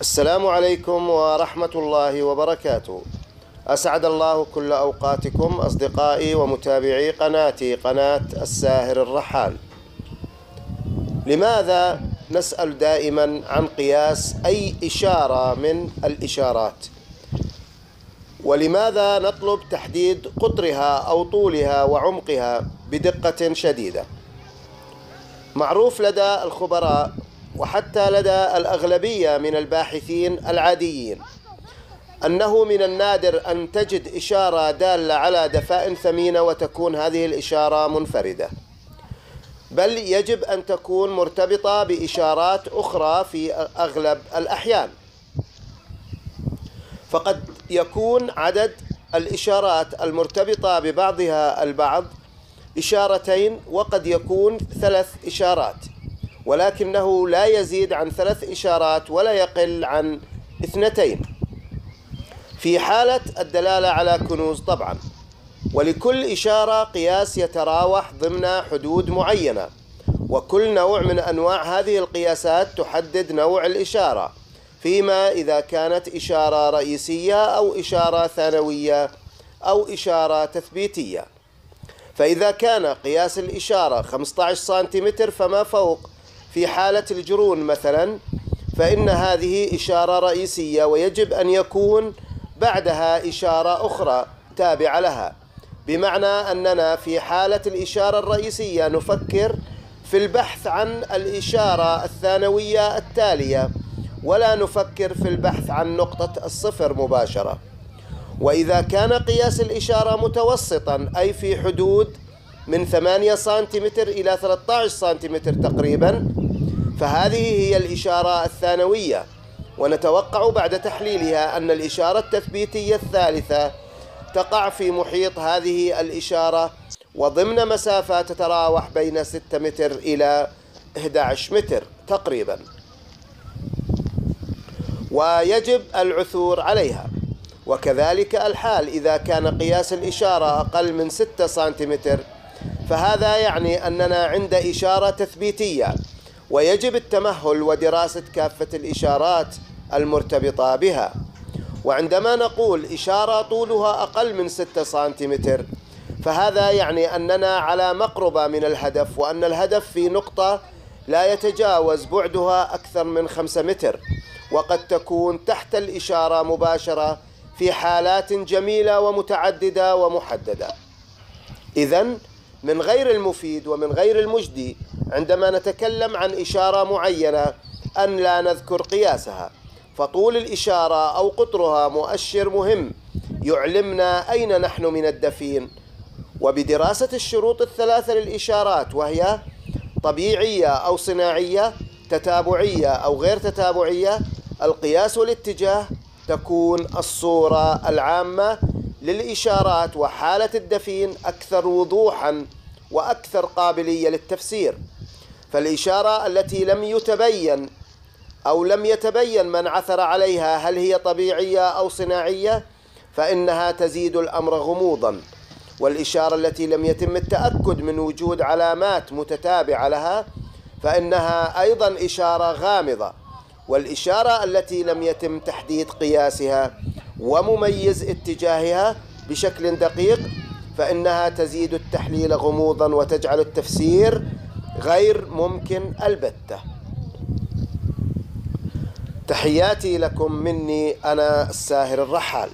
السلام عليكم ورحمة الله وبركاته. أسعد الله كل أوقاتكم أصدقائي ومتابعي قناتي قناة الساهر الرحال. لماذا نسأل دائما عن قياس أي إشارة من الإشارات؟ ولماذا نطلب تحديد قطرها أو طولها وعمقها بدقة شديدة؟ معروف لدى الخبراء وحتى لدى الأغلبية من الباحثين العاديين. أنه من النادر أن تجد إشارة دالة على دفاء ثمينة وتكون هذه الإشارة منفردة. بل يجب أن تكون مرتبطة بإشارات أخرى في أغلب الأحيان. فقد يكون عدد الإشارات المرتبطة ببعضها البعض إشارتين وقد يكون ثلاث إشارات. ولكنه لا يزيد عن ثلاث إشارات ولا يقل عن اثنتين. في حالة الدلالة على كنوز طبعا. ولكل إشارة قياس يتراوح ضمن حدود معينة. وكل نوع من أنواع هذه القياسات تحدد نوع الإشارة. فيما إذا كانت إشارة رئيسية أو إشارة ثانوية أو إشارة تثبيتية. فإذا كان قياس الإشارة 15 سنتيمتر فما فوق في حالة الجرون مثلا فإن هذه إشارة رئيسية ويجب أن يكون بعدها إشارة أخرى تابعة لها. بمعنى أننا في حالة الإشارة الرئيسية نفكر في البحث عن الإشارة الثانوية التالية ولا نفكر في البحث عن نقطة الصفر مباشرة. وإذا كان قياس الإشارة متوسطا أي في حدود من 8 سنتيمتر إلى 13 سنتيمتر تقريبا فهذه هي الإشارة الثانوية ونتوقع بعد تحليلها أن الإشارة التثبيتية الثالثة تقع في محيط هذه الإشارة وضمن مسافة تتراوح بين 6 متر إلى 11 متر تقريبا. ويجب العثور عليها. وكذلك الحال إذا كان قياس الإشارة أقل من 6 سنتيمتر فهذا يعني أننا عند إشارة تثبيتية. ويجب التمهل ودراسة كافة الإشارات المرتبطة بها. وعندما نقول إشارة طولها أقل من 6 سنتيمتر فهذا يعني أننا على مقربة من الهدف وأن الهدف في نقطة لا يتجاوز بعدها أكثر من 5 متر. وقد تكون تحت الإشارة مباشرة في حالات جميلة ومتعددة ومحددة. إذا من غير المفيد ومن غير المجدي عندما نتكلم عن إشارة معينة أن لا نذكر قياسها. فطول الإشارة أو قطرها مؤشر مهم. يعلمنا أين نحن من الدفين. وبدراسة الشروط الثلاثة للإشارات وهي طبيعية أو صناعية تتابعية أو غير تتابعية القياس والاتجاه تكون الصورة العامة للإشارات وحالة الدفين أكثر وضوحا وأكثر قابلية للتفسير. فالإشارة التي لم يتبين أو لم يتبين من عثر عليها هل هي طبيعية أو صناعية فإنها تزيد الأمر غموضا. والإشارة التي لم يتم التأكد من وجود علامات متتابعة لها فإنها أيضا إشارة غامضة. والإشارة التي لم يتم تحديد قياسها ومميز اتجاهها بشكل دقيق فإنها تزيد التحليل غموضا وتجعل التفسير غير ممكن البتة. تحياتي لكم مني أنا الساهر الرحال.